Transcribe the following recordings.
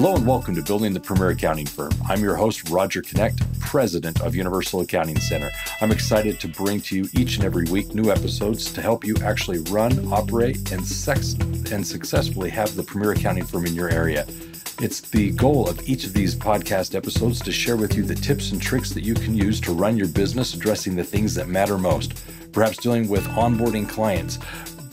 Hello and welcome to Building the Premier Accounting Firm. I'm your host, Roger Knecht, President of Universal Accounting Center. I'm excited to bring to you each and every week new episodes to help you actually run, operate, and, sex- and successfully have the premier accounting firm in your area. It's the goal of each of these podcast episodes to share with you the tips and tricks that you can use to run your business addressing the things that matter most. Perhaps dealing with onboarding clients,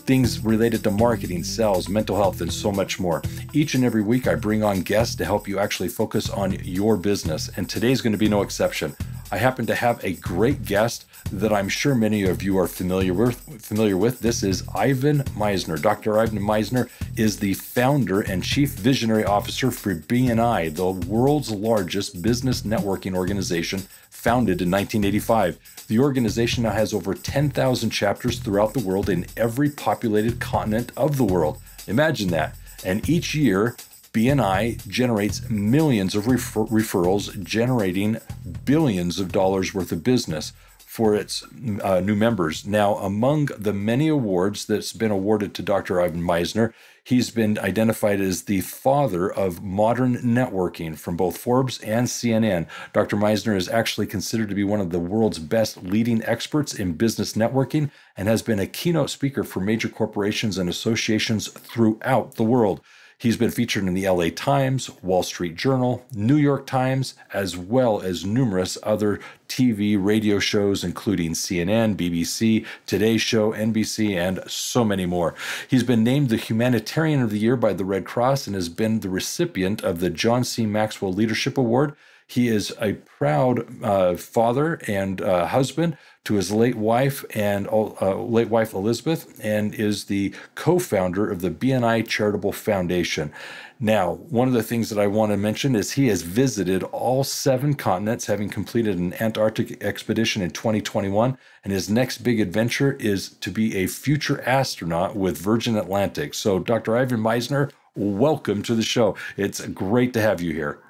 things related to marketing, sales, mental health, and so much more. Each and every week, I bring on guests to help you actually focus on your business, and today's going to be no exception. I happen to have a great guest that I'm sure many of you are familiar with. Familiar with. This is Ivan Misner. Dr. Ivan Misner is the founder and chief visionary officer for BNI, the world's largest business networking organization, founded in 1985. The organization now has over 10,000 chapters throughout the world in every populated continent of the world. Imagine that. And each year, BNI generates millions of refer- referrals, generating billions of dollars worth of business for its uh, new members. Now, among the many awards that's been awarded to Dr. Ivan Misner, He's been identified as the father of modern networking from both Forbes and CNN. Dr. Misner is actually considered to be one of the world's best leading experts in business networking and has been a keynote speaker for major corporations and associations throughout the world. He's been featured in the LA Times, Wall Street Journal, New York Times, as well as numerous other TV, radio shows, including CNN, BBC, Today Show, NBC, and so many more. He's been named the Humanitarian of the Year by the Red Cross and has been the recipient of the John C. Maxwell Leadership Award. He is a proud uh, father and uh, husband to his late wife and uh, late wife Elizabeth, and is the co-founder of the BNI Charitable Foundation. Now, one of the things that I want to mention is he has visited all seven continents, having completed an Antarctic expedition in 2021. And his next big adventure is to be a future astronaut with Virgin Atlantic. So, Dr. Ivan Misner, welcome to the show. It's great to have you here.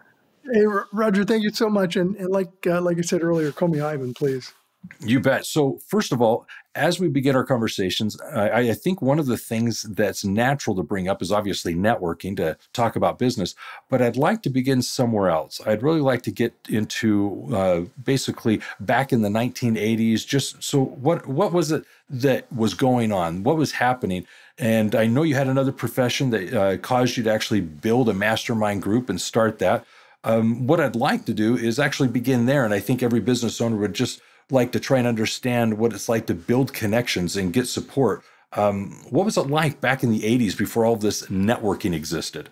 Hey, Roger, thank you so much. And, and like uh, like I said earlier, call me Ivan, please. You bet. So, first of all, as we begin our conversations, I, I, think one of the things that's natural to bring up is obviously networking to talk about business. But I'd like to begin somewhere else. I'd really like to get into uh, basically back in the 1980s. Just so, what what was it that was going on? What was happening? And I know you had another profession that uh, caused you to actually build a mastermind group and start that. Um, what I'd like to do is actually begin there, and I think every business owner would just like to try and understand what it's like to build connections and get support. Um, what was it like back in the 80s before all this networking existed?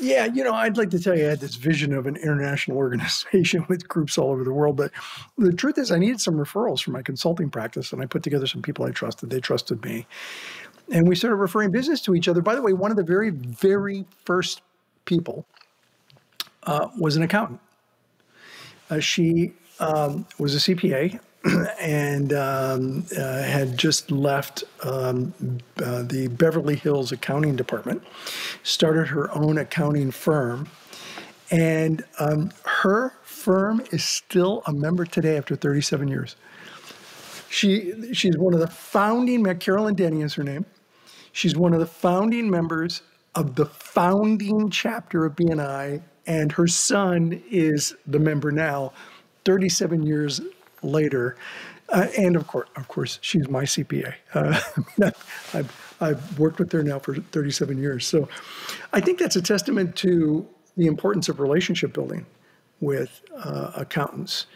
Yeah, you know, I'd like to tell you I had this vision of an international organization with groups all over the world. But the truth is, I needed some referrals from my consulting practice, and I put together some people I trusted. They trusted me. And we started referring business to each other. By the way, one of the very, very first people uh, was an accountant. Uh, she um, was a CPA and um, uh, had just left um, uh, the Beverly Hills accounting department, started her own accounting firm, and um, her firm is still a member today after 37 years. She she's one of the founding. Carolyn Denny is her name. She's one of the founding members of the founding chapter of BNI, and her son is the member now. 37 years later. Uh, and of course, of course, she's my CPA. Uh, I've, I've worked with her now for 37 years. So I think that's a testament to the importance of relationship building with uh, accountants.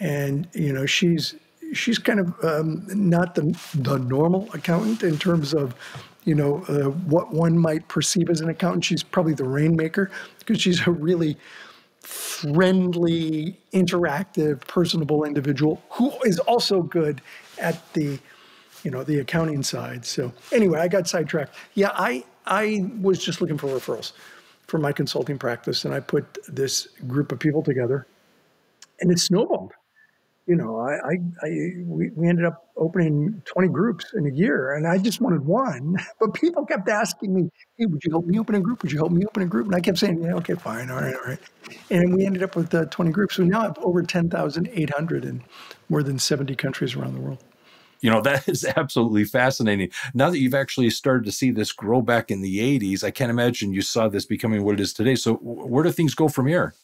And, you know, she's, she's kind of um, not the, the normal accountant in terms of, you know, uh, what one might perceive as an accountant. She's probably the rainmaker because she's a really friendly, interactive, personable individual who is also good at the, you know, the accounting side. So anyway, I got sidetracked. Yeah, I I was just looking for referrals for my consulting practice, and I put this group of people together, and it snowballed you know, I, I, I we, we ended up opening 20 groups in a year and I just wanted one. But people kept asking me, hey, would you help me open a group? Would you help me open a group? And I kept saying, yeah, okay, fine. All right, all right. And we ended up with uh, 20 groups. So now I have over 10,800 in more than 70 countries around the world. You know, that is absolutely fascinating. Now that you've actually started to see this grow back in the 80s, I can't imagine you saw this becoming what it is today. So, where do things go from here?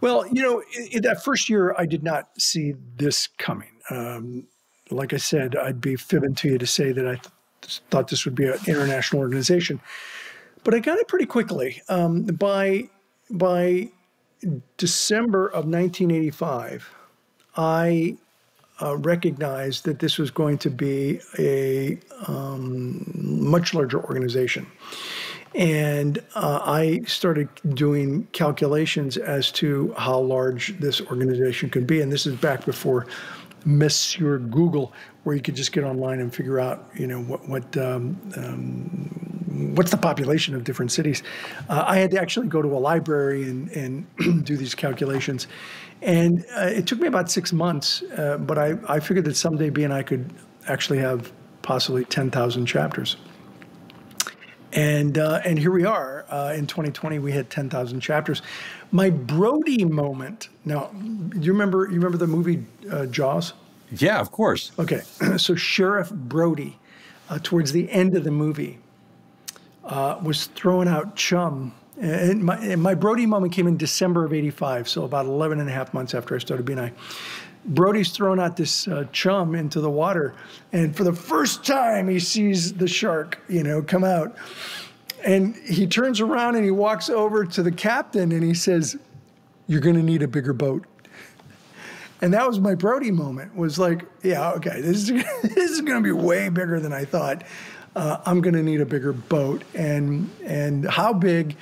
Well, you know, in, in that first year, I did not see this coming. Um, like I said, I'd be fibbing to you to say that I th- thought this would be an international organization, but I got it pretty quickly. Um, by by December of 1985, I uh, recognized that this was going to be a um, much larger organization. And uh, I started doing calculations as to how large this organization could be. And this is back before Monsieur Google, where you could just get online and figure out, you know, what, what um, um, what's the population of different cities. Uh, I had to actually go to a library and, and do these calculations. And uh, it took me about six months, uh, but I, I figured that someday BNI could actually have possibly 10,000 chapters. And, uh, and here we are. Uh, in 2020, we had 10,000 chapters. My Brody moment. Now, do you remember? You remember the movie uh, Jaws? Yeah, of course. Okay, so Sheriff Brody, uh, towards the end of the movie, uh, was throwing out chum. And my, and my Brody moment came in December of 85, so about 11 and a half months after I started BNI. Brody's thrown out this uh, chum into the water, and for the first time, he sees the shark, you know, come out. And he turns around and he walks over to the captain and he says, You're going to need a bigger boat. And that was my Brody moment. Was like, yeah, okay, this is this is going to be way bigger than I thought. Uh, I'm going to need a bigger boat, and and how big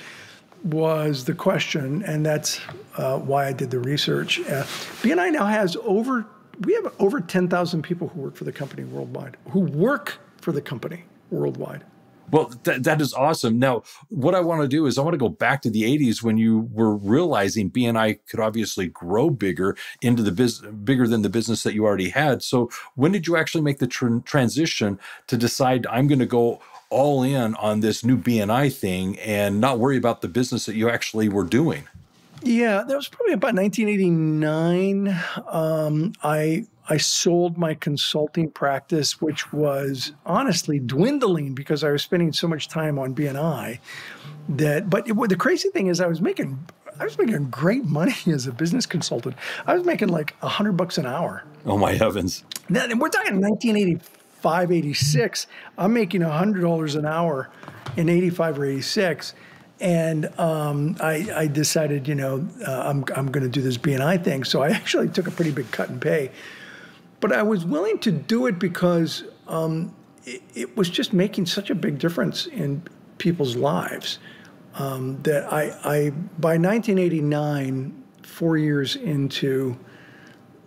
was the question, and that's uh, why I did the research. Uh, BNI now has over we have over 10,000 people who work for the company worldwide, who work for the company worldwide. Well, th- that is awesome. Now, what I want to do is I want to go back to the 80s when you were realizing BNI could obviously grow bigger into the business, bigger than the business that you already had. So, when did you actually make the tr- transition to decide I'm going to go all in on this new BNI thing and not worry about the business that you actually were doing? Yeah, that was probably about 1989. Um, I I sold my consulting practice, which was honestly dwindling because I was spending so much time on BNI. That, but it, the crazy thing is, I was making I was making great money as a business consultant. I was making like a hundred bucks an hour. Oh my heavens! Now, we're talking 1985, 86. I'm making hundred dollars an hour in 85 or 86 and um, I, I, decided, you know, uh, I'm, I'm going to do this BNI thing. So I actually took a pretty big cut in pay but I was willing to do it because um, it, it, was just making such a big difference in people's lives um, that I, I, by 1989, four years into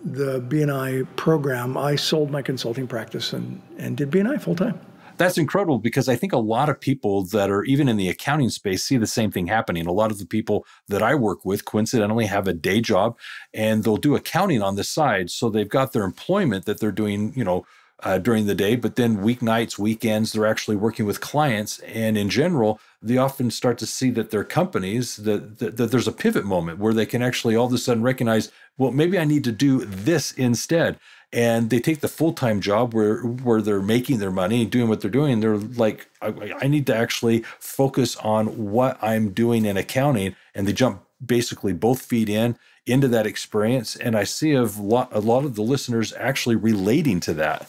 the BNI program, I sold my consulting practice and, and did BNI full time that's incredible because I think a lot of people that are even in the accounting space see the same thing happening. A lot of the people that I work with coincidentally have a day job and they'll do accounting on the side. So they've got their employment that they're doing, you know, uh, during the day, but then weeknights, weekends, they're actually working with clients. And in general, they often start to see that their companies, that, that, that there's a pivot moment where they can actually all of a sudden recognize, well, maybe I need to do this instead. And they take the full-time job where where they're making their money doing what they're doing. They're like I, I, need to actually focus on what i'm doing in accounting. And they jump basically both feet in into that experience. And i see a lot, a lot of the listeners actually relating to that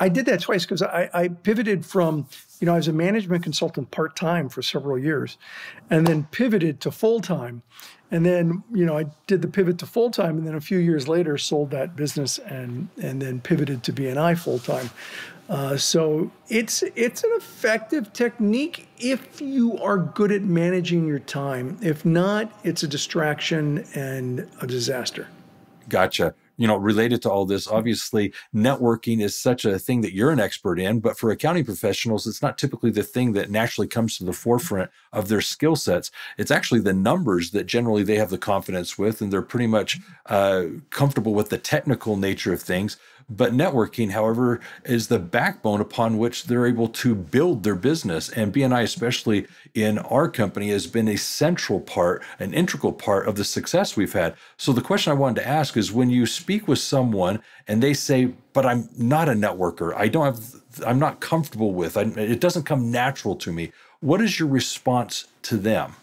i did that twice because I, I pivoted from you know i was a management consultant part-time for several years and then pivoted to full-time and then you know I did the pivot to full time, and then a few years later sold that business and and then pivoted to BNI full time. Uh, so it's it's an effective technique if you are good at managing your time. If not, it's a distraction and a disaster. Gotcha you know, related to all this, obviously networking is such a thing that you're an expert in, but for accounting professionals, it's not typically the thing that naturally comes to the forefront of their skill sets. It's actually the numbers that generally they have the confidence with, and they're pretty much uh, comfortable with the technical nature of things. But networking, however, is the backbone upon which they're able to build their business. And BNI, especially in our company, has been a central part, an integral part of the success we've had. So the question I wanted to ask is when you speak with someone and they say, but I'm not a networker, I don't have, I'm not comfortable with, I, it doesn't come natural to me. What is your response to them?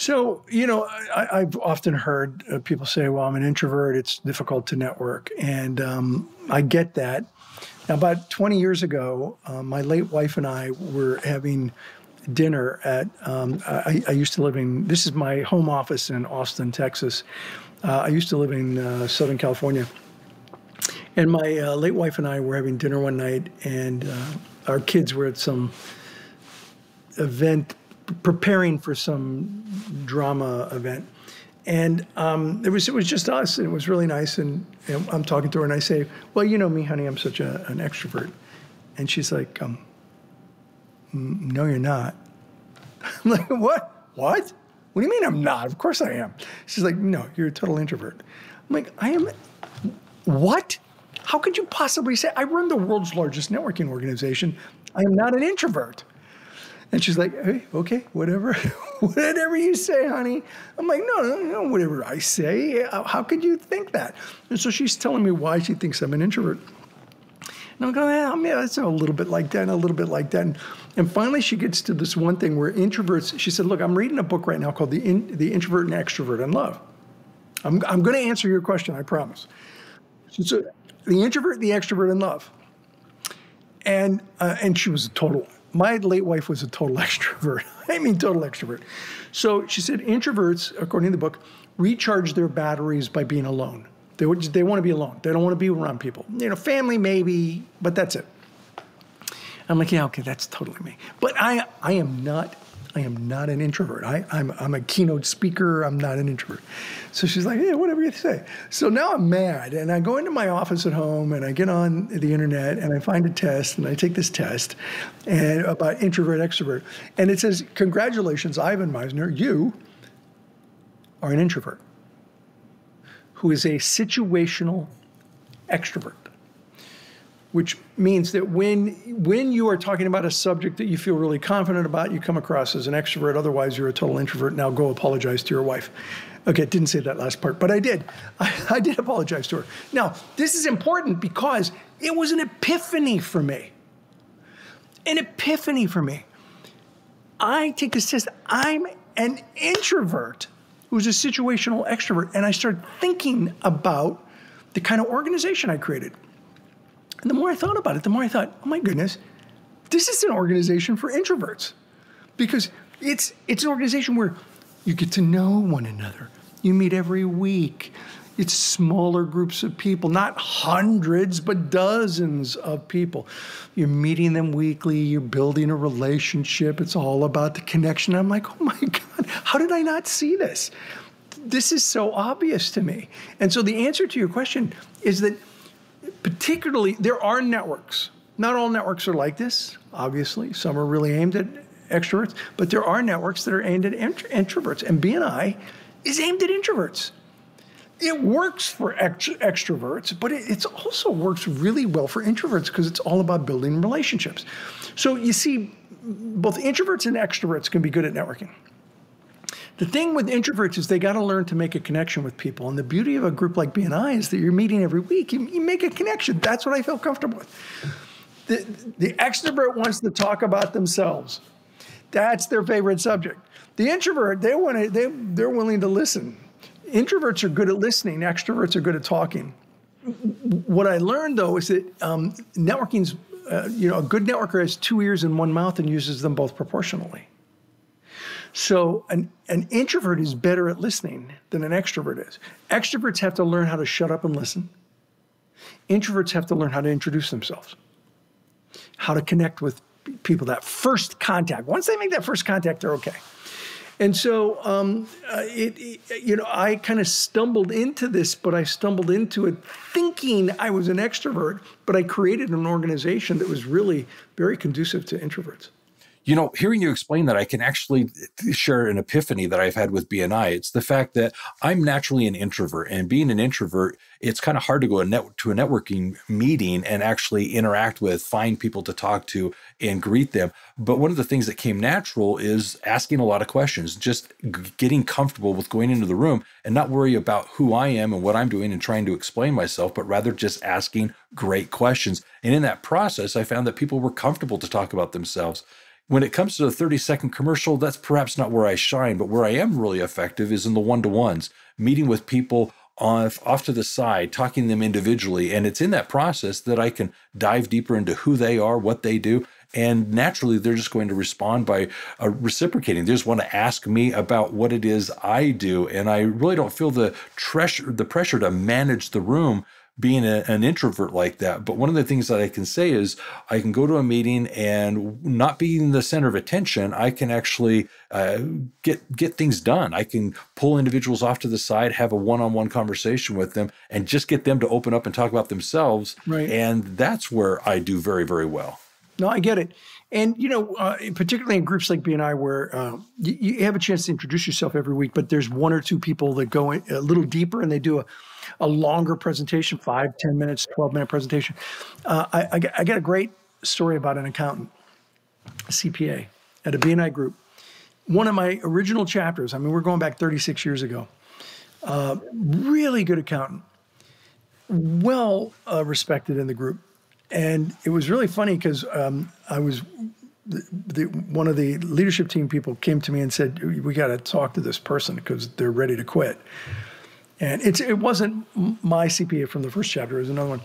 So, you know, I, have often heard uh, people say, well, I'm an introvert, it's difficult to network. And um, I get that. Now, about 20 years ago, uh, my late wife and I were having dinner at, um, I, I, used to live in, this is my home office in Austin, Texas. Uh, I used to live in uh, Southern California. And my late wife and I were having dinner one night, and our kids were at some event preparing for some drama event. And um, it was it was just us, and it was really nice. And, and, I'm talking to her, and I say, "Well, you know me, honey. I'm such a, an extrovert." And she's like, um, "No, you're not." I'm like, "What? What? What do you mean I'm not? Of course I am." She's like, "No, you're a total introvert." I'm like, "I am." What? How could you possibly say? I run the world's largest networking organization. I am not an introvert. And she's like, hey, okay, whatever, whatever you say, honey. I'm like, no, no, no, whatever I say. How could you think that? And so she's telling me why she thinks I'm an introvert. And I'm going, yeah, I mean, it's a little bit like that and a little bit like that. And, and finally, she gets to this one thing where introverts, she said, look, I'm reading a book right now called The, in, the Introvert and Extrovert in Love. I'm, I'm going to answer your question, I promise. So, the introvert, the extrovert in love. And, uh, and she was a total my late wife was a total extrovert. I mean, total extrovert. So she said introverts, according to the book, recharge their batteries by being alone. They, they want to be alone. They don't want to be around people. You know, family maybe, but that's it. I'm like, yeah, okay, that's totally me. But I, I am not I am not an introvert. I, am I'm, I'm a keynote speaker. I'm not an introvert. So she's like, yeah, whatever you say. So now I'm mad. And I go into my office at home and I get on the internet and I find a test and I take this test and about introvert, extrovert. And it says, congratulations, Ivan Misner, you are an introvert who is a situational extrovert which means that when when you are talking about a subject that you feel really confident about, you come across as an extrovert. Otherwise, you're a total introvert. Now go apologize to your wife. Okay, didn't say that last part, but I did. I, I did apologize to her. Now, this is important because it was an epiphany for me. An epiphany for me. I take this test. I'm an introvert who's a situational extrovert, and I started thinking about the kind of organization I created. And the more I thought about it, the more I thought, oh my goodness, this is an organization for introverts because it's it's an organization where you get to know one another. You meet every week. It's smaller groups of people, not hundreds, but dozens of people. You're meeting them weekly, you're building a relationship. It's all about the connection. I'm like, oh my God, how did I not see this? This is so obvious to me. And so the answer to your question is that particularly, there are networks. Not all networks are like this, obviously. Some are really aimed at extroverts, but there are networks that are aimed at introverts. And BNI is aimed at introverts. It works for ext- extroverts, but it also works really well for introverts because it's all about building relationships. So you see, both introverts and extroverts can be good at networking. The thing with introverts is they got to learn to make a connection with people. And the beauty of a group like BNI is that you're meeting every week. You, you make a connection. That's what I feel comfortable with. The, the extrovert wants to talk about themselves. That's their favorite subject. The introvert, they want to, they, they're willing to listen. Introverts are good at listening. Extroverts are good at talking. What I learned though is that um, networking's, uh, you know, a good networker has two ears and one mouth and uses them both proportionally. So an, an introvert is better at listening than an extrovert is. Extroverts have to learn how to shut up and listen. Introverts have to learn how to introduce themselves, how to connect with people, that first contact. Once they make that first contact, they're okay. And so, um, uh, it, it, you know, I kind of stumbled into this, but I stumbled into it thinking I was an extrovert, but I created an organization that was really very conducive to introverts. You know, hearing you explain that, I can actually share an epiphany that I've had with BNI. It's the fact that I'm naturally an introvert, and being an introvert, it's kind of hard to go a net, to a networking meeting and actually interact with, find people to talk to, and greet them. But one of the things that came natural is asking a lot of questions, just getting comfortable with going into the room and not worry about who I am and what I'm doing and trying to explain myself, but rather just asking great questions. And in that process, I found that people were comfortable to talk about themselves. When it comes to the 30 second commercial, that's perhaps not where I shine, but where I am really effective is in the one to ones, meeting with people off, off to the side, talking to them individually. And it's in that process that I can dive deeper into who they are, what they do. And naturally, they're just going to respond by uh, reciprocating. They just want to ask me about what it is I do. And I really don't feel the, pressure, the pressure to manage the room being a, an introvert like that. But one of the things that I can say is I can go to a meeting and not being the center of attention, I can actually uh, get get things done. I can pull individuals off to the side, have a one-on-one conversation with them, and just get them to open up and talk about themselves. Right. And that's where I do very very well. No, I get it. And you know, uh, particularly in groups like BNI, where uh, you, you, have a chance to introduce yourself every week, but there's one or two people that go a little deeper and they do a a longer presentation, five, 10 minutes, 12 minute presentation. Uh, I, I, I got a great story about an accountant, CPA at a BNI group. One of my original chapters, I mean, we're going back 36 years ago. Uh, really good accountant, well uh, respected in the group. And it was really funny because um, I was the, the, one of the leadership team people came to me and said, "We got to talk to this person because they're ready to quit." And it's, it wasn't my CPA from the first chapter, it was another one.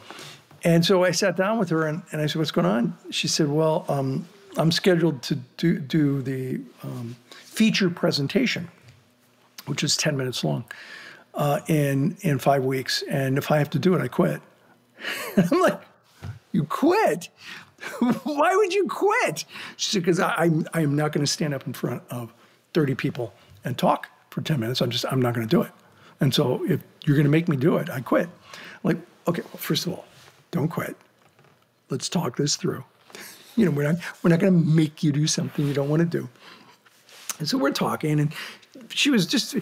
And so I sat down with her and, and I said, What's going on? She said, Well, um, I'm scheduled to do, do the um, feature presentation, which is 10 minutes long, uh, in, in five weeks. And if I have to do it, I quit. I'm like, You quit? Why would you quit? She said, Because I, I am not going to stand up in front of 30 people and talk for 10 minutes. I'm just, I'm not going to do it. And so if you're going to make me do it, I quit. like, okay, well, first of all, don't quit. Let's talk this through. You know, we're not we're not going to make you do something you don't want to do. And so we're talking, and she was just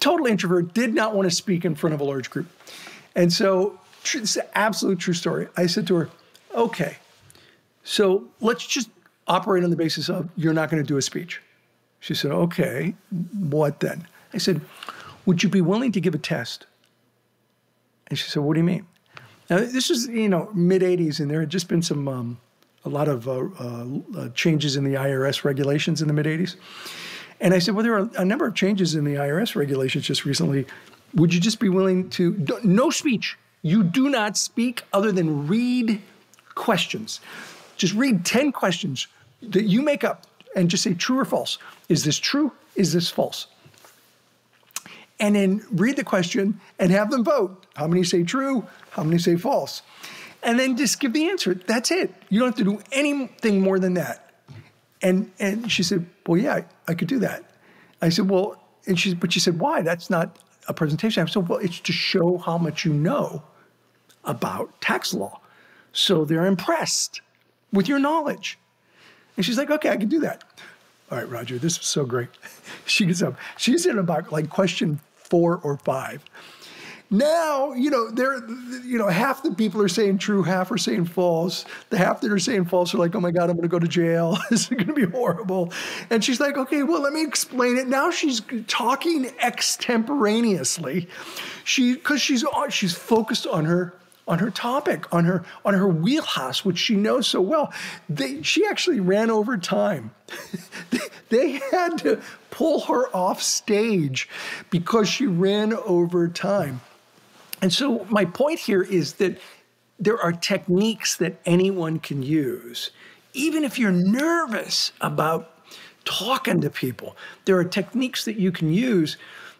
totally introvert, did not want to speak in front of a large group. And so it's an absolute true story. I said to her, okay, so let's just operate on the basis of you're not going to do a speech. She said, okay, what then? I said, would you be willing to give a test? And she said, What do you mean? Now, this is, you know, mid 80s, and there had just been some, um, a lot of uh, uh, changes in the IRS regulations in the mid 80s. And I said, Well, there are a number of changes in the IRS regulations just recently. Would you just be willing to, no speech? You do not speak other than read questions. Just read 10 questions that you make up and just say true or false. Is this true? Is this false? And then read the question and have them vote. How many say true? How many say false? And then just give the answer. That's it. You don't have to do anything more than that. And and she said, Well, yeah, I, could do that. I said, Well, and she but she said, Why? That's not a presentation. I said, Well, it's to show how much you know about tax law. So they're impressed with your knowledge. And she's like, Okay, I can do that. All right, Roger, this was so great. She gets up. She's in about like question four or five. Now, you know, they're, you know, half the people are saying true, half are saying false. The half that are saying false are like, oh my God, I'm going to go to jail. this is going to be horrible. And she's like, okay, well, let me explain it. Now she's talking extemporaneously. She, because she's, she's focused on her on her topic, on her on her wheelhouse, which she knows so well. They, she actually ran over time. they, they had to pull her off stage because she ran over time. And so my point here is that there are techniques that anyone can use, even if you're nervous about talking to people. There are techniques that you can use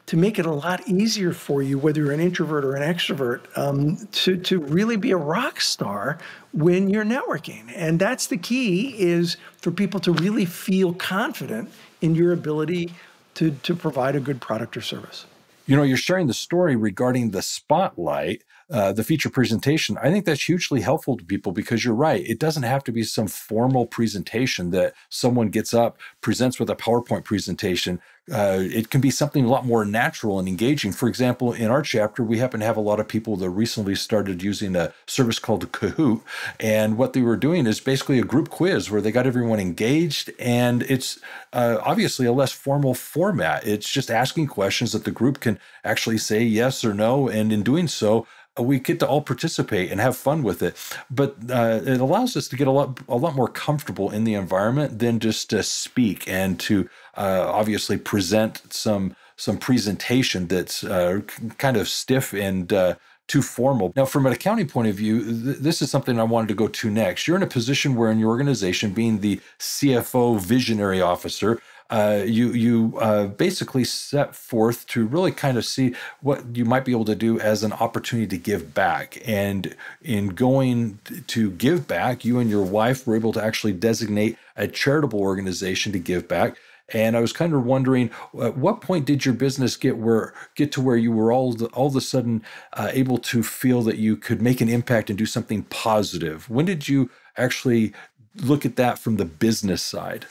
to make it a lot easier for you, whether you're an introvert or an extrovert, um, to, to really be a rock star when you're networking. And that's the key is for people to really feel confident in your ability to, to provide a good product or service. You know, you're sharing the story regarding the spotlight uh, the feature presentation, I think that's hugely helpful to people because you're right. It doesn't have to be some formal presentation that someone gets up, presents with a PowerPoint presentation. Uh, it can be something a lot more natural and engaging. For example, in our chapter, we happen to have a lot of people that recently started using a service called Kahoot. And what they were doing is basically a group quiz where they got everyone engaged. And it's uh, obviously a less formal format. It's just asking questions that the group can actually say yes or no. And in doing so, we get to all participate and have fun with it. But uh, it allows us to get a lot a lot more comfortable in the environment than just to speak and to uh, obviously present some some presentation that's uh, kind of stiff and uh, too formal. Now, from an accounting point of view, th- this is something I wanted to go to next. You're in a position where, in your organization, being the CFO visionary officer, uh, you you uh, basically set forth to really kind of see what you might be able to do as an opportunity to give back. And in going to give back, you and your wife were able to actually designate a charitable organization to give back. And I was kind of wondering, at what point did your business get where get to where you were all all of a sudden uh, able to feel that you could make an impact and do something positive? When did you actually look at that from the business side?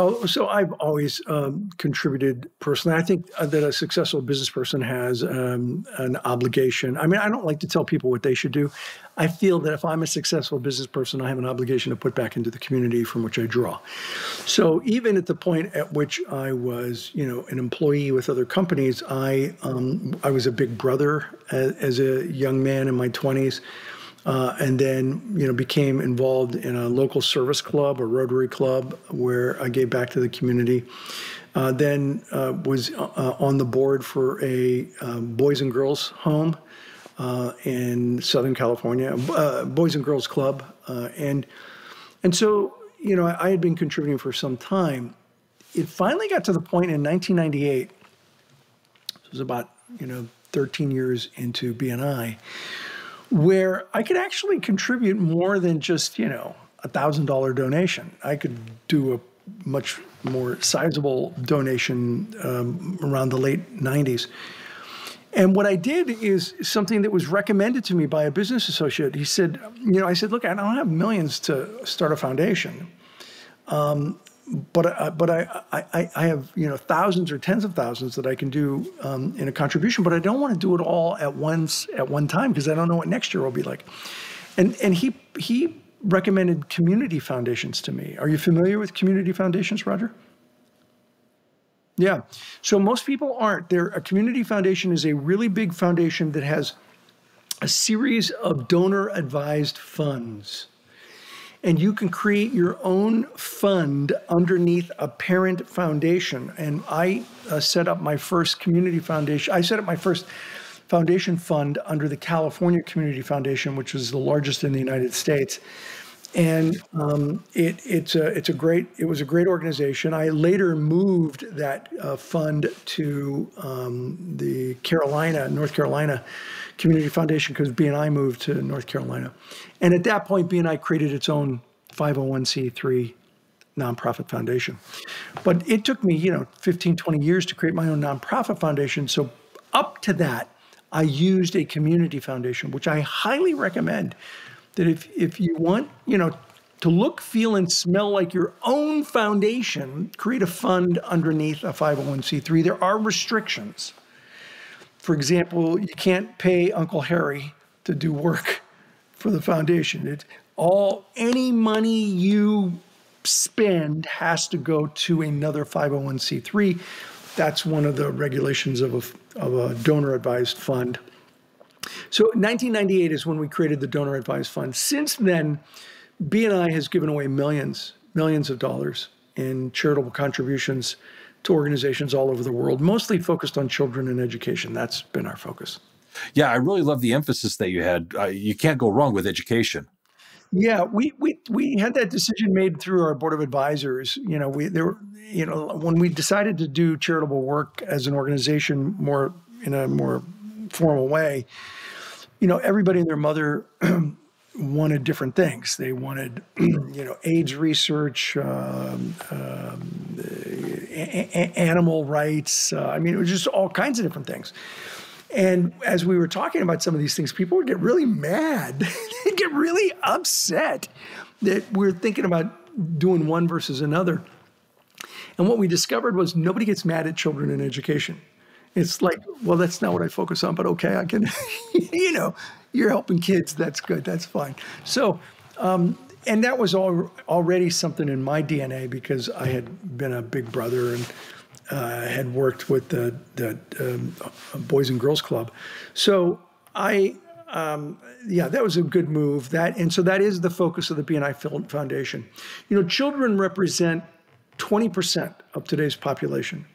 Oh, so I've always um, contributed personally. I think uh, that a successful business person has um, an obligation. I mean, I don't like to tell people what they should do. I feel that if I'm a successful business person, I have an obligation to put back into the community from which I draw. So even at the point at which I was, you know, an employee with other companies, I um, I was a big brother as, as a young man in my 20s. Uh, and then you know became involved in a local service club, a Rotary Club, where I gave back to the community. Uh, then uh, was uh, on the board for a um, boys and girls home uh, in Southern California, uh, Boys and Girls Club, and and so you know I, I had been contributing for some time. It finally got to the point in 1998. It was about you know 13 years into BNI where I could actually contribute more than just, you know, a thousand dollar donation. I could do a much more sizable donation um, around the late 90s. And what I did is something that was recommended to me by a business associate. He said, you know, I said, look, I don't have millions to start a foundation. Um, but I, but I, I, I have you know thousands or tens of thousands that I can do um, in a contribution, but I don't want to do it all at once at one time because I don't know what next year will be like. And and he he recommended community foundations to me. Are you familiar with community foundations, Roger? Yeah. So most people aren't. There, a community foundation is a really big foundation that has a series of donor advised funds and you can create your own fund underneath a parent foundation. And I uh, set up my first community foundation. I set up my first foundation fund under the California Community Foundation, which is the largest in the United States. And um, it, it's a it's a great it was a great organization. I later moved that uh, fund to um, the Carolina, North Carolina Community Foundation because BNI moved to North Carolina. And at that point, BNI created its own 501c3 nonprofit foundation. But it took me, you know, 15, 20 years to create my own nonprofit foundation. So up to that, I used a community foundation, which I highly recommend that if, if you want, you know, to look, feel, and smell like your own foundation, create a fund underneath a 501c3. There are restrictions. For example, you can't pay Uncle Harry to do work for the foundation. It, all any money you spend has to go to another 501c3. That's one of the regulations of a, of a donor advised fund. So 1998 is when we created the donor advised fund. Since then, BNI has given away millions, millions of dollars in charitable contributions to organizations all over the world, mostly focused on children and education. That's been our focus. Yeah, I really love the emphasis that you had. Uh, you can't go wrong with education. Yeah, we we we had that decision made through our board of advisors. You know, we there you know when we decided to do charitable work as an organization more in a more formal way. You know, everybody and their mother wanted different things. They wanted, you know, AIDS research, um, um, a- a- animal rights. Uh, I mean, it was just all kinds of different things. And as we were talking about some of these things, people would get really mad. They'd get really upset that we're thinking about doing one versus another. And what we discovered was nobody gets mad at children in education. It's like, well, that's not what I focus on, but okay, I can, you know, you're helping kids. That's good. That's fine. So, um, and that was all, already something in my DNA because I had been a big brother and uh, had worked with the, the um, Boys and Girls Club. So I, um, yeah, that was a good move. That and so that is the focus of the BNI Foundation. You know, children represent 20% of today's population,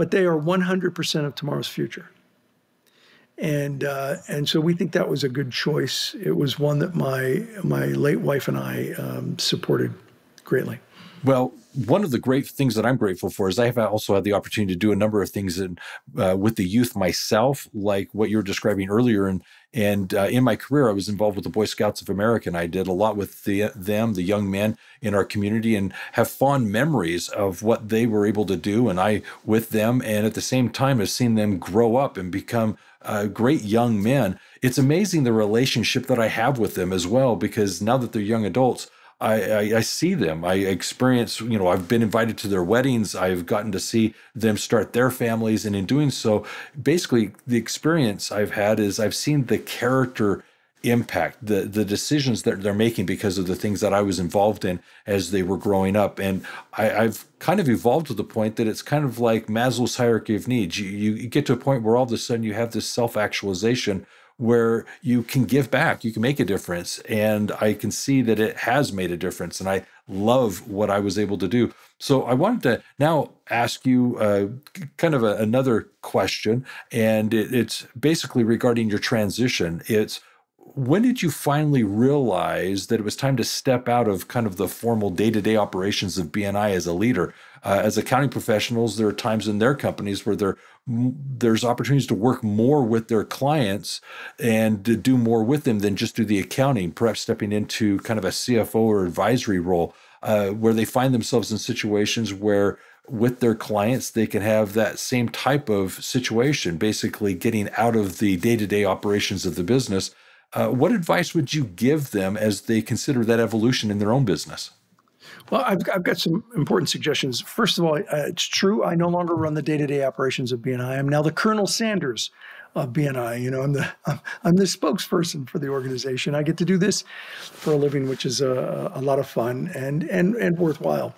but they are 100% of tomorrow's future. And uh, and so we think that was a good choice. It was one that my my late wife and I um, supported greatly. Well, one of the great things that I'm grateful for is I have also had the opportunity to do a number of things in, uh, with the youth myself, like what you were describing earlier. And and uh, in my career, I was involved with the Boy Scouts of America, and I did a lot with the, them, the young men in our community, and have fond memories of what they were able to do, and I with them, and at the same time, have seen them grow up and become uh, great young men. It's amazing the relationship that I have with them as well, because now that they're young adults I, I, I, see them. I experience, you know, I've been invited to their weddings. I've gotten to see them start their families. And in doing so, basically, the experience I've had is I've seen the character impact, the, the decisions that they're making because of the things that I was involved in as they were growing up. And I, I've kind of evolved to the point that it's kind of like Maslow's hierarchy of needs. You, you get to a point where all of a sudden you have this self actualization where you can give back, you can make a difference. And I can see that it has made a difference. And I love what I was able to do. So I wanted to now ask you uh, kind of a, another question. And it, it's basically regarding your transition. It's when did you finally realize that it was time to step out of kind of the formal day-to-day operations of BNI as a leader? Uh, as accounting professionals, there are times in their companies where there there's opportunities to work more with their clients and to do more with them than just do the accounting. Perhaps stepping into kind of a CFO or advisory role, uh, where they find themselves in situations where with their clients, they can have that same type of situation, basically getting out of the day to day operations of the business uh, what advice would you give them as they consider that evolution in their own business? Well, I've, I've got some important suggestions. First of all, uh, it's true. I no longer run the day-to-day operations of BNI. I'm now the Colonel Sanders of BNI. You know, I'm the I'm, I'm, the spokesperson for the organization. I get to do this for a living, which is a, a lot of fun and and and worthwhile.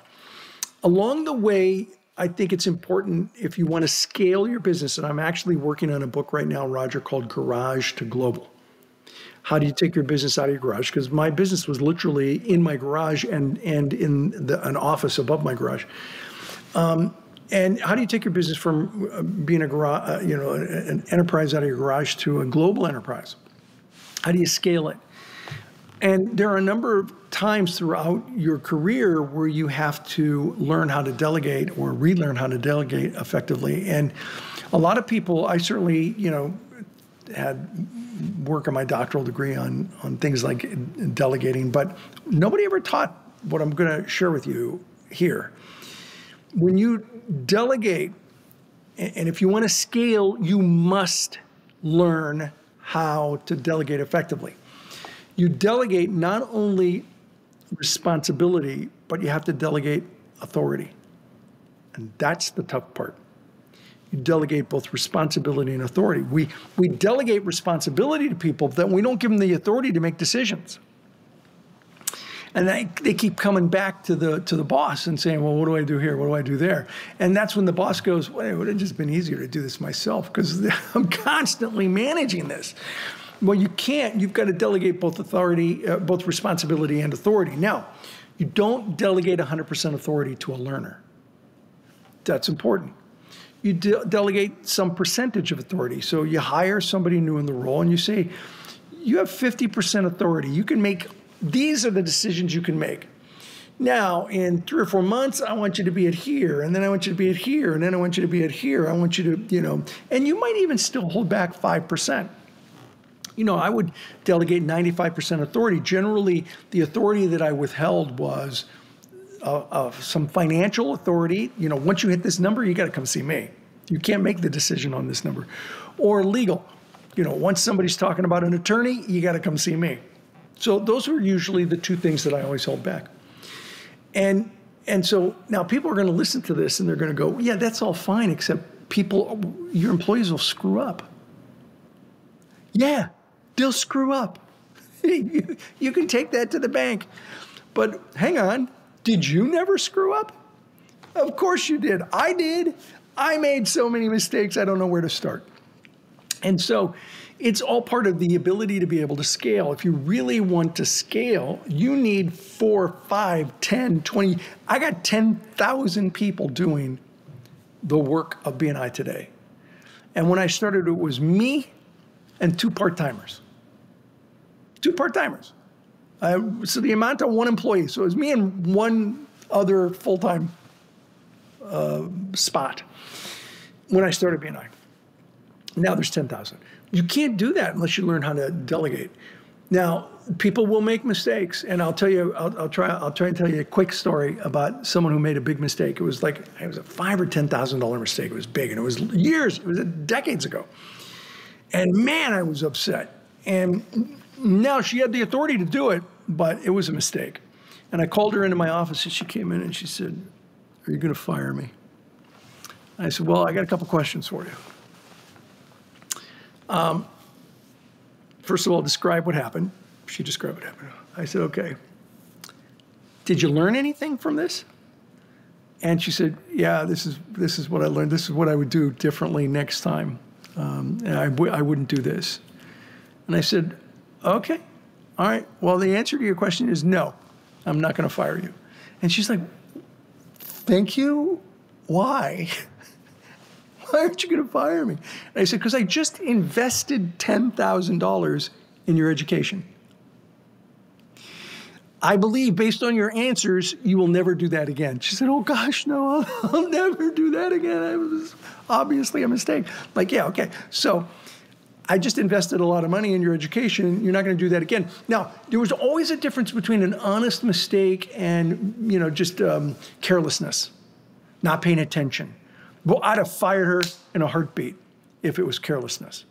Along the way, I think it's important if you want to scale your business. And I'm actually working on a book right now, Roger, called Garage to Global how do you take your business out of your garage? Because my business was literally in my garage and and in the, an office above my garage. Um, and how do you take your business from uh, being a garage, uh, you know, an enterprise out of your garage to a global enterprise? How do you scale it? And there are a number of times throughout your career where you have to learn how to delegate or relearn how to delegate effectively. And a lot of people, I certainly, you know, had work on my doctoral degree on on things like delegating, but nobody ever taught what I'm going to share with you here. When you delegate, and if you want to scale, you must learn how to delegate effectively. You delegate not only responsibility, but you have to delegate authority. And that's the tough part you delegate both responsibility and authority. We, we delegate responsibility to people, but then we don't give them the authority to make decisions. And they, they keep coming back to the to the boss and saying, "Well, what do I do here? What do I do there?" And that's when the boss goes, "Well, it would have just been easier to do this myself because I'm constantly managing this." Well, you can't. You've got to delegate both authority, uh, both responsibility and authority. Now, you don't delegate 100% authority to a learner. That's important you de- delegate some percentage of authority. So you hire somebody new in the role and you say, you have 50% authority. You can make, these are the decisions you can make. Now, in three or four months, I want you to be at here, and then I want you to be at here, and then I want you to be at here. I want you to, you know, and you might even still hold back 5%. You know, I would delegate 95% authority. Generally, the authority that I withheld was of, of some financial authority. You know, once you hit this number, you got to come see me. You can't make the decision on this number. Or legal. You know, once somebody's talking about an attorney, you got to come see me. So those are usually the two things that I always hold back. And and so now people are going to listen to this and they're going to go, yeah, that's all fine, except people, your employees will screw up. Yeah, they'll screw up. you, you can take that to the bank. But hang on, did you never screw up? Of course you did. I did. I made so many mistakes, I don't know where to start. And so it's all part of the ability to be able to scale. If you really want to scale, you need four, five, 10, 20. I got 10,000 people doing the work of BNI today. And when I started, it was me and two part timers. Two part timers. Uh, so the amount of one employee. So it was me and one other full time uh, spot when I started BNI. Now there's 10,000. You can't do that unless you learn how to delegate. Now, people will make mistakes, and I'll tell you, I'll, I'll, try, I'll try and tell you a quick story about someone who made a big mistake. It was like it was a five or ten thousand dollar mistake. It was big, and it was years, it was decades ago. And man, I was upset. And now she had the authority to do it, but it was a mistake. And I called her into my office, and she came in and she said, "Are you going to fire me?" I said, "Well, I got a couple questions for you." Um, first of all, describe what happened. She described what happened. I said, okay. Did you learn anything from this? And she said, yeah, this is, this is what I learned. This is what I would do differently next time. Um, and I w- I wouldn't do this. And I said, okay, all right. Well, the answer to your question is no, I'm not going to fire you. And she's like, thank you. Why? Why aren't you going to fire me? And I said, Because I just invested $10,000 in your education. I believe, based on your answers, you will never do that again. She said, Oh gosh, no, I'll, I'll never do that again. It was obviously a mistake. Like, yeah, okay. So I just invested a lot of money in your education. You're not going to do that again. Now, there was always a difference between an honest mistake and, you know, just um, carelessness, not paying attention. Well, I'd have fired her in a heartbeat if it was carelessness.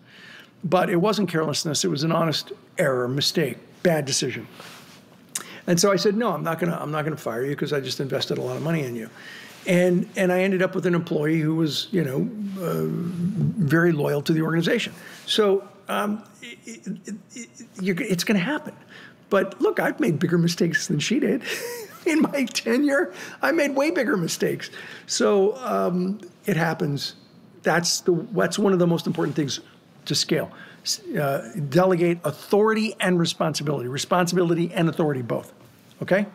But it wasn't carelessness, it was an honest error, mistake, bad decision. And so I said, no, I'm not gonna, I'm not gonna fire you because I just invested a lot of money in you. And, and I ended up with an employee who was, you know, uh, very loyal to the organization. So um, it, it, it, it's going to happen. But look, I've made bigger mistakes than she did. in my tenure, I made way bigger mistakes. So um, it happens. That's the that's one of the most important things to scale. Uh, delegate authority and responsibility, responsibility and authority both. Okay.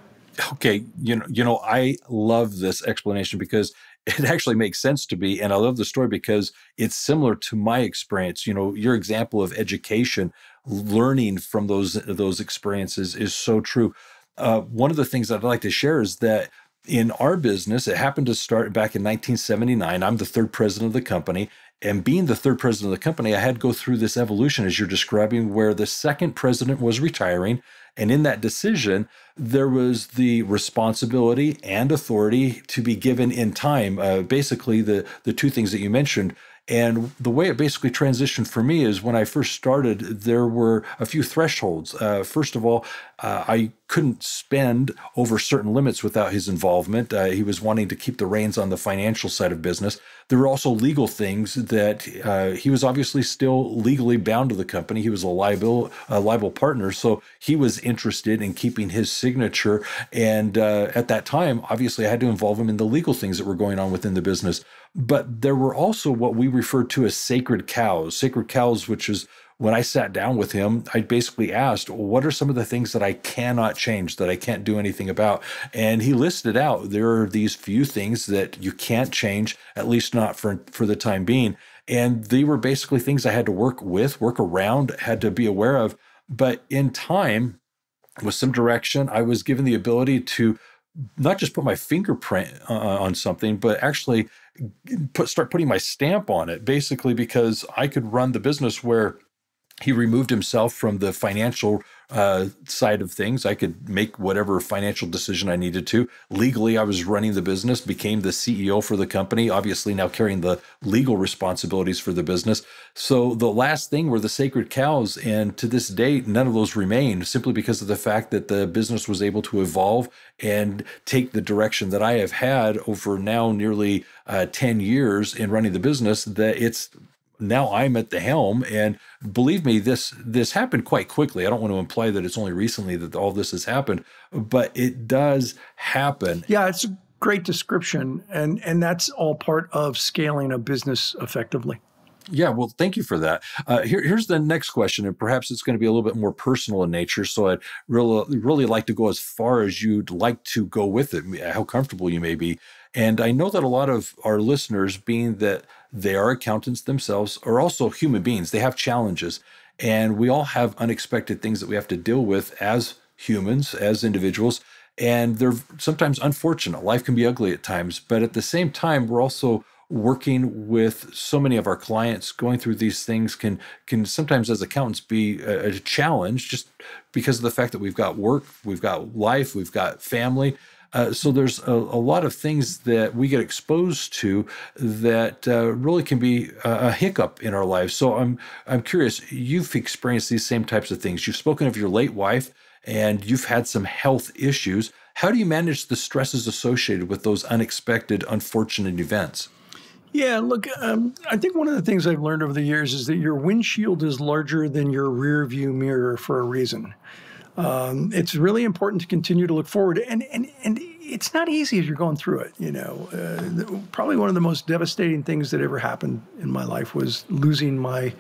Okay, you know, you know, I love this explanation because it actually makes sense to me, and I love the story because it's similar to my experience. You know, your example of education, learning from those those experiences is so true uh, one of the things I'd like to share is that in our business, it happened to start back in 1979. I'm the third president of the company. And being the third president of the company, I had to go through this evolution, as you're describing, where the second president was retiring. And in that decision, there was the responsibility and authority to be given in time. Uh, basically, the, the two things that you mentioned and the way it basically transitioned for me is when I first started, there were a few thresholds. Uh, first of all, uh, I couldn't spend over certain limits without his involvement. Uh, he was wanting to keep the reins on the financial side of business. There were also legal things that uh, he was obviously still legally bound to the company. He was a liable, a liable partner, so he was interested in keeping his signature. And uh, at that time, obviously, I had to involve him in the legal things that were going on within the business. But there were also what we refer to as sacred cows, sacred cows, which is when I sat down with him, I basically asked, well, What are some of the things that I cannot change, that I can't do anything about? And he listed out there are these few things that you can't change, at least not for, for the time being. And they were basically things I had to work with, work around, had to be aware of. But in time, with some direction, I was given the ability to not just put my fingerprint uh, on something, but actually put start putting my stamp on it. Basically, because I could run the business where he removed himself from the financial uh, side of things. I could make whatever financial decision I needed to. Legally, I was running the business, became the CEO for the company, obviously now carrying the legal responsibilities for the business. So the last thing were the sacred cows. And to this date, none of those remain simply because of the fact that the business was able to evolve and take the direction that I have had over now nearly uh, 10 years in running the business, that it's now I'm at the helm. And believe me, this this happened quite quickly. I don't want to imply that it's only recently that all this has happened, but it does happen. Yeah, it's a great description, and and that's all part of scaling a business effectively. Yeah, well, thank you for that. Uh, here, here's the next question, and perhaps it's going to be a little bit more personal in nature. So I'd really, really like to go as far as you'd like to go with it, how comfortable you may be. And I know that a lot of our listeners, being that they are accountants themselves, are also human beings. They have challenges, and we all have unexpected things that we have to deal with as humans, as individuals. And they're sometimes unfortunate. Life can be ugly at times, but at the same time, we're also working with so many of our clients going through these things can can sometimes as accountants be a, a, challenge just because of the fact that we've got work we've got life we've got family uh, so there's a, a, lot of things that we get exposed to that uh, really can be a, a, hiccup in our lives. So I'm I'm curious. You've experienced these same types of things. You've spoken of your late wife, and you've had some health issues. How do you manage the stresses associated with those unexpected, unfortunate events? Yeah, look, um, I think one of the things I've learned over the years is that your windshield is larger than your rear view mirror for a reason. Um, it's really important to continue to look forward, and and and it's not easy as you're going through it. You know, uh, probably one of the most devastating things that ever happened in my life was losing my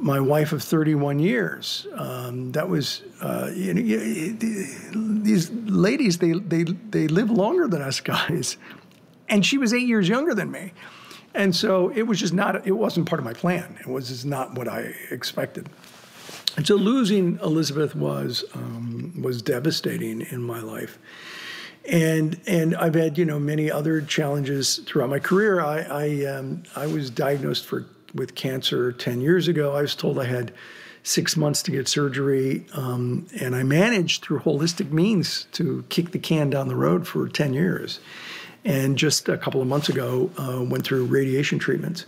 my wife of 31 years. Um, that was, uh, you know, these ladies, they, they, they live longer than us guys. And she was eight years younger than me. And so it was just not, it wasn't part of my plan. It was just not what I expected. And so losing Elizabeth was um, was devastating in my life, and and I've had you know many other challenges throughout my career. I I, um, I was diagnosed for with cancer ten years ago. I was told I had six months to get surgery, um, and I managed through holistic means to kick the can down the road for ten years. And just a couple of months ago, uh, went through radiation treatments.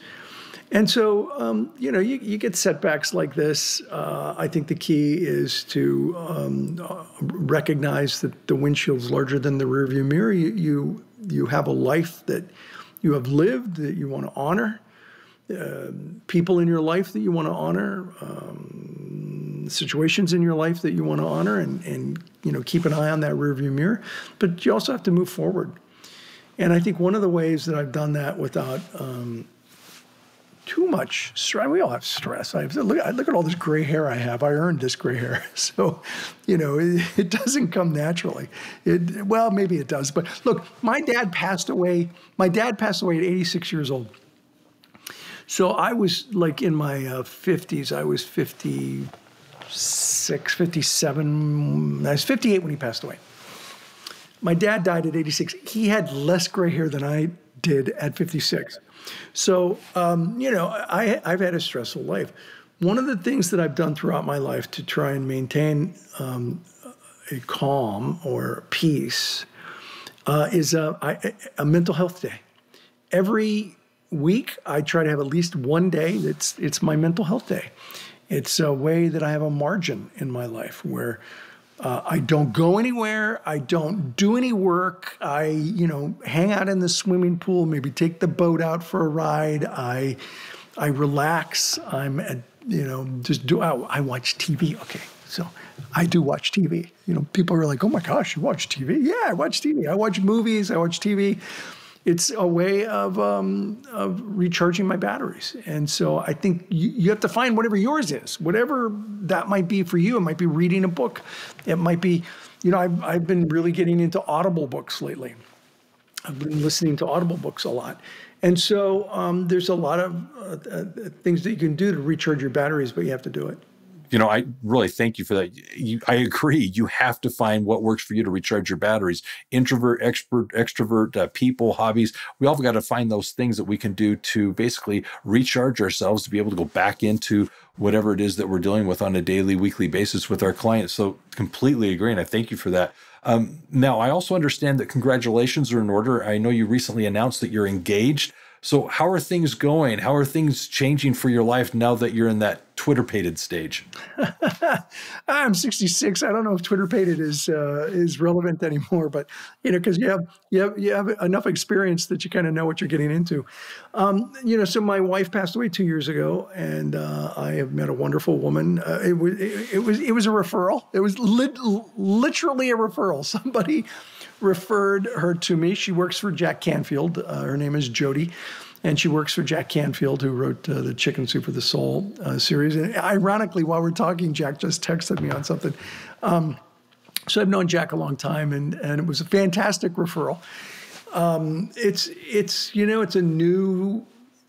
And so, um, you know, you, you, get setbacks like this. Uh, I think the key is to um, uh, recognize that the windshield's larger than the rearview mirror. You, you, you have a life that you have lived that you want to honor, uh, people in your life that you want to honor, um, situations in your life that you want to honor, and, and you know keep an eye on that rearview mirror. But you also have to move forward. And I think one of the ways that I've done that without um, too much stress. We all have stress. I look, I look at all this gray hair I have. I earned this gray hair, so you know it, it, doesn't come naturally. It well, maybe it does, but look, my dad passed away. My dad passed away at 86 years old. So I was like in my uh, 50s. I was 56, 57. I was 58 when he passed away. My dad died at 86. He had less gray hair than I did at 56. So, um, you know, I, I've had a stressful life. One of the things that I've done throughout my life to try and maintain um, a calm or peace uh, is a, a mental health day. Every week, I try to have at least one day that's it's my mental health day. It's a way that I have a margin in my life where uh, I don't go anywhere. I don't do any work. I, you know, hang out in the swimming pool, maybe take the boat out for a ride. I, I relax. I'm, at, you know, just do. I, I watch TV. Okay, so I do watch TV. You know, people are like, "Oh my gosh, you watch TV?" Yeah, I watch TV. I watch movies. I watch TV it's a way of, um, of recharging my batteries. And so I think you, you, have to find whatever yours is, whatever that might be for you. It might be reading a book. It might be, you know, I've, I've been really getting into Audible books lately. I've been listening to Audible books a lot. And so um, there's a lot of uh, uh, things that you can do to recharge your batteries, but you have to do it. You know, I really thank you for that. You, I agree. You have to find what works for you to recharge your batteries. Introvert, expert, extrovert, uh, people, hobbies. We all got to find those things that we can do to basically recharge ourselves to be able to go back into whatever it is that we're dealing with on a daily, weekly basis with our clients. So, completely agree. And I thank you for that. Um, now, I also understand that congratulations are in order. I know you recently announced that you're engaged. So, how are things going? How are things changing for your life now that you're in that Twitter pated stage? I'm 66. I don't know if Twitter pated is uh, is relevant anymore, but you know, because you have you have you have enough experience that you kind of know what you're getting into. Um, you know, so my wife passed away two years ago, and uh, I have met a wonderful woman. Uh, it was it, it, was it was a referral. It was lit, literally a referral. Somebody referred her to me. She works for Jack Canfield. Uh, her name is Jody. And she works for Jack Canfield, who wrote uh, the Chicken Soup for the Soul uh, series. And ironically, while we're talking, Jack just texted me on something. Um, so I've known Jack a long time, and, and it was a fantastic referral. Um, it's it's you know it's a new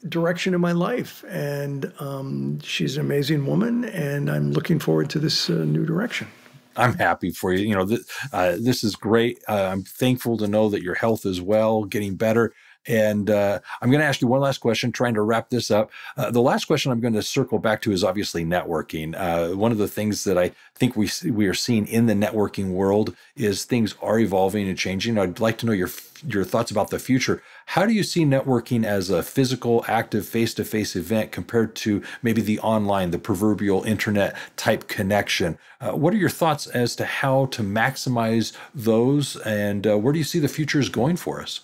direction in my life, and um, she's an amazing woman, and I'm looking forward to this uh, new direction. I'm happy for you. You know, th- uh, this is great. Uh, I'm thankful to know that your health is well, getting better. And uh, I'm going to ask you one last question, trying to wrap this up. Uh, the last question I'm going to circle back to is obviously networking. Uh, one of the things that I think we we are seeing in the networking world is things are evolving and changing. I'd like to know your your thoughts about the future. How do you see networking as a physical, active, face to face event compared to maybe the online, the proverbial internet type connection? Uh, what are your thoughts as to how to maximize those, and uh, where do you see the future is going for us?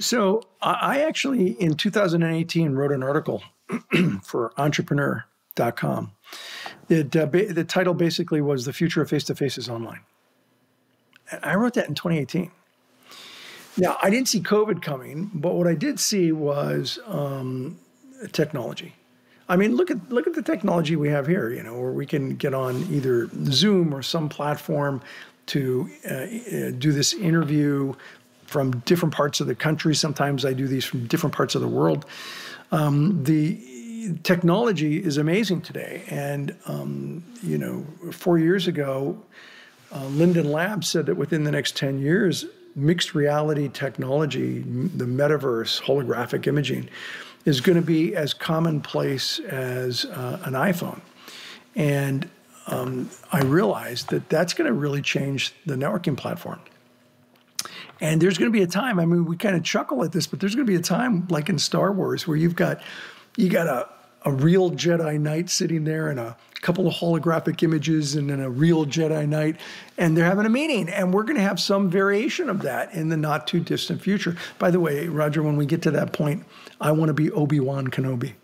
So I actually in 2018 wrote an article for entrepreneur.com. It, uh, the title basically was The Future of Face to Face is Online. And I wrote that in 2018. Now, I didn't see COVID coming, but what I did see was um, technology. I mean, look at look at the technology we have here. You know, where we can get on either Zoom or some platform to uh, uh do this interview from different parts of the country. Sometimes I do these from different parts of the world. Um, the technology is amazing today. And, um, you know, four years ago, uh, Linden Labs said that within the next 10 years, mixed reality technology, the metaverse, holographic imaging, is going to be as commonplace as uh, an iPhone. And um, I realized that that's going to really change the networking platform. And there's going to be a time. I mean, we kind of chuckle at this, but there's going to be a time like in Star Wars where you've got you got a a real Jedi Knight sitting there and a couple of holographic images and then a real Jedi Knight, and they're having a meeting. And we're going to have some variation of that in the not too distant future. By the way, Roger, when we get to that point, I want to be Obi Wan Kenobi.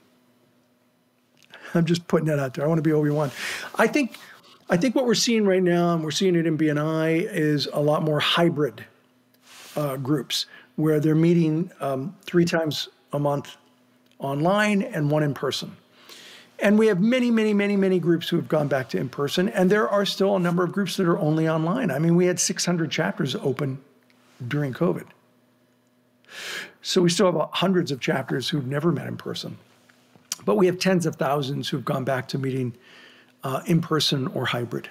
I'm just putting that out there. I want to be Obi Wan. I think, I think what we're seeing right now, and we're seeing it in BNI, is a lot more hybrid uh, groups where they're meeting um, three times a month online and one in person. And we have many, many, many, many groups who have gone back to in person. And there are still a number of groups that are only online. I mean, we had 600 chapters open during COVID. So we still have hundreds of chapters who've never met in person. But we have tens of thousands who've gone back to meeting uh, in person or hybrid.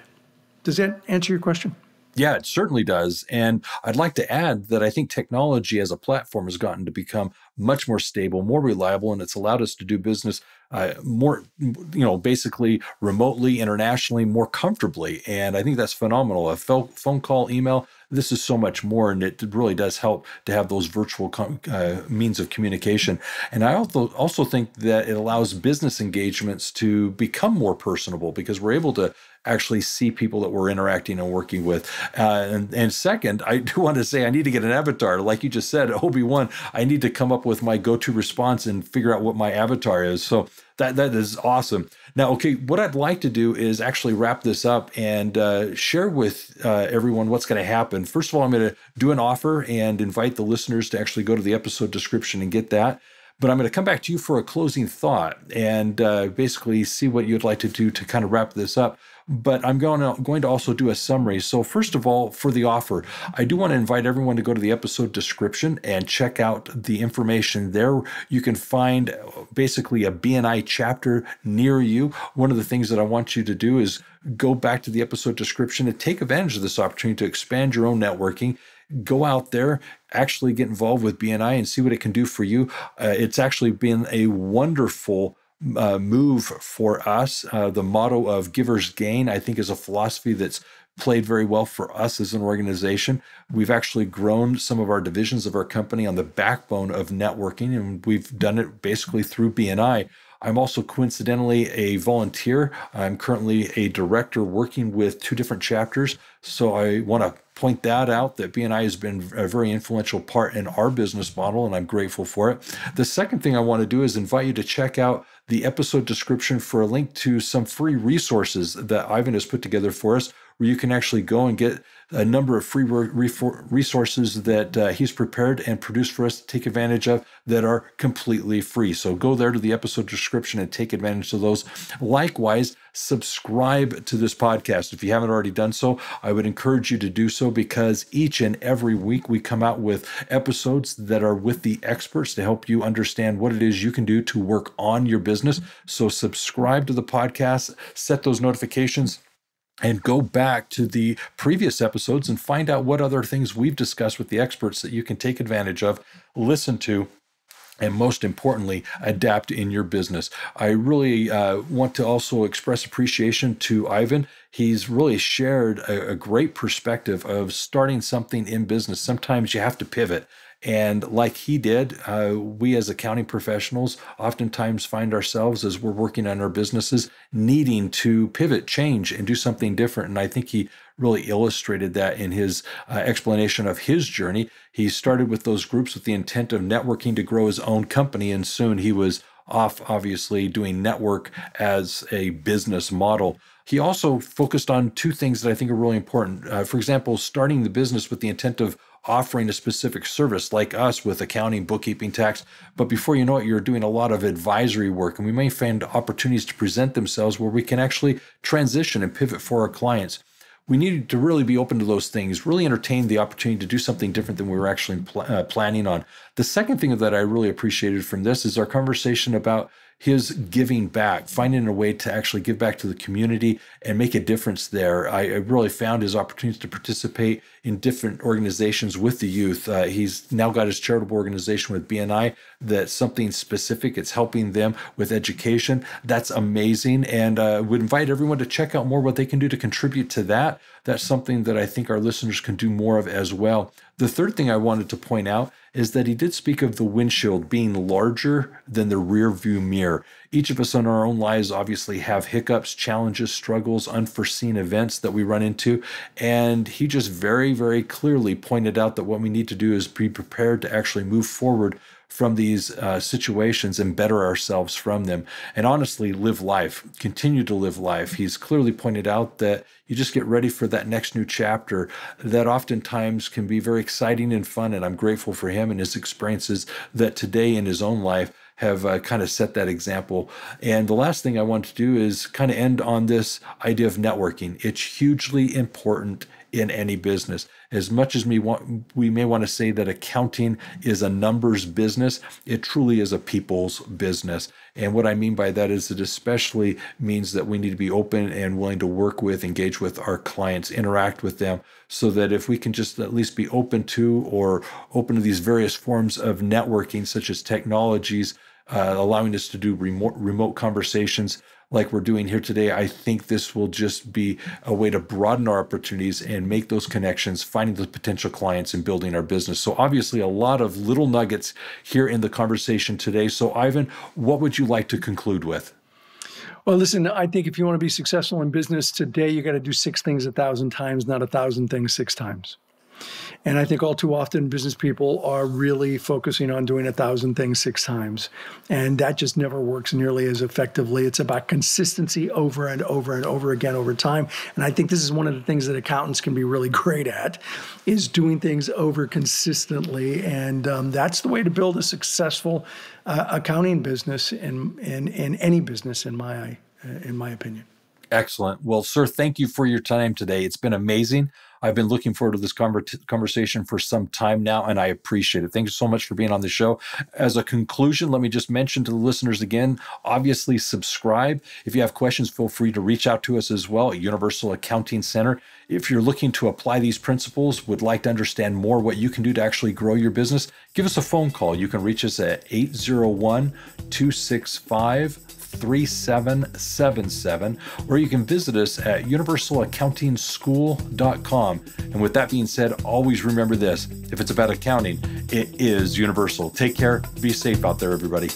Does that answer your question? Yeah, it certainly does. And I'd like to add that I think technology as a platform has gotten to become much more stable, more reliable, and it's allowed us to do business uh, more, you know, basically remotely, internationally, more comfortably. And I think that's phenomenal. A phone call, email, this is so much more, and it really does help to have those virtual uh, means of communication. And I also also think that it allows business engagements to become more personable because we're able to actually see people that we're interacting and working with. Uh, and, and, second, I do want to say I need to get an avatar. Like you just said, Obi Wan, I need to come up with my go to response and figure out what my avatar is. So that that is awesome. Now, okay, what I'd like to do is actually wrap this up and uh, share with uh, everyone what's going to happen. First of all, I'm going to do an offer and invite the listeners to actually go to the episode description and get that. But I'm going to come back to you for a closing thought and uh, basically see what you'd like to do to kind of wrap this up. But I'm going to, going to also do a summary. So, first of all, for the offer, I do want to invite everyone to go to the episode description and check out the information there. You can find basically a BNI chapter near you. One of the things that I want you to do is go back to the episode description and take advantage of this opportunity to expand your own networking go out there, actually get involved with BNI and see what it can do for you. Uh, it's actually been a wonderful uh, move for us. Uh, the motto of givers gain, I think, is a philosophy that's played very well for us as an organization. We've actually grown some of our divisions of our company on the backbone of networking, and we've done it basically through BNI. I'm also coincidentally a volunteer. I'm currently a director working with two different chapters. So I want to point that out that BNI has been a very influential part in our business model, and I'm grateful for it. The second thing I want to do is invite you to check out the episode description for a link to some free resources that Ivan has put together for us, where you can actually go and get a number of free resources that uh, he's prepared and produced for us to take advantage of that are completely free. So go there to the episode description and take advantage of those. Likewise, subscribe to this podcast. If you haven't already done so, I would encourage you to do so because each and every week we come out with episodes that are with the experts to help you understand what it is you can do to work on your business. So subscribe to the podcast, set those notifications and go back to the previous episodes and find out what other things we've discussed with the experts that you can take advantage of, listen to, and most importantly, adapt in your business. I really uh, want to also express appreciation to Ivan. He's really shared a, a great perspective of starting something in business. Sometimes you have to pivot. And like he did, uh, we as accounting professionals oftentimes find ourselves as we're working on our businesses needing to pivot, change, and do something different. And I think he really illustrated that in his uh, explanation of his journey. He started with those groups with the intent of networking to grow his own company, and soon he was off, obviously, doing network as a business model. He also focused on two things that I think are really important. Uh, for example, starting the business with the intent of offering a specific service like us with accounting, bookkeeping, tax. But before you know it, you're doing a lot of advisory work. And we may find opportunities to present themselves where we can actually transition and pivot for our clients. We needed to really be open to those things, really entertain the opportunity to do something different than we were actually pl- uh, planning on. The second thing that I really appreciated from this is our conversation about his giving back, finding a way to actually give back to the community and make a difference there. I, I really found his opportunities to participate in different organizations with the youth. Uh, he's now got his charitable organization with BNI that's something specific. It's helping them with education. That's amazing. And uh, would invite everyone to check out more what they can do to contribute to that. That's something that I think our listeners can do more of as well. The third thing I wanted to point out is that he did speak of the windshield being larger than the rear view mirror. Each of us in our own lives obviously have hiccups, challenges, struggles, unforeseen events that we run into. And he just very, very clearly pointed out that what we need to do is be prepared to actually move forward from these uh, situations and better ourselves from them. And honestly, live life, continue to live life. He's clearly pointed out that you just get ready for that next new chapter that oftentimes can be very exciting and fun. And I'm grateful for him and his experiences that today in his own life have uh, kind of set that example. And the last thing I want to do is kind of end on this idea of networking. It's hugely important in any business. As much as we want, we may want to say that accounting is a numbers business, it truly is a people's business. And what I mean by that is it especially means that we need to be open and willing to work with, engage with our clients, interact with them, so that if we can just at least be open to or open to these various forms of networking, such as technologies, uh, allowing us to do remote remote conversations like we're doing here today, I think this will just be a way to broaden our opportunities and make those connections, finding the potential clients and building our business. So, obviously, a lot of little nuggets here in the conversation today. So, Ivan, what would you like to conclude with? Well, listen, I think if you want to be successful in business today, you got to do six things a thousand times, not a thousand things six times. And I think all too often business people are really focusing on doing a thousand things six times. And that just never works nearly as effectively. It's about consistency over and over and over again over time. And I think this is one of the things that accountants can be really great at is doing things over consistently. And um, that's the way to build a successful uh, accounting business in, in, in any business, in my, uh, in my opinion. Excellent. Well, sir, thank you for your time today. It's been amazing. I've been looking forward to this conversation for some time now, and I appreciate it. Thank you so much for being on the show. As a conclusion, let me just mention to the listeners again obviously, subscribe. If you have questions, feel free to reach out to us as well at Universal Accounting Center. If you're looking to apply these principles, would like to understand more what you can do to actually grow your business, give us a phone call. You can reach us at 801 265 3777, or you can visit us at universalaccountingschool.com. And with that being said, always remember this if it's about accounting, it is universal. Take care, be safe out there, everybody.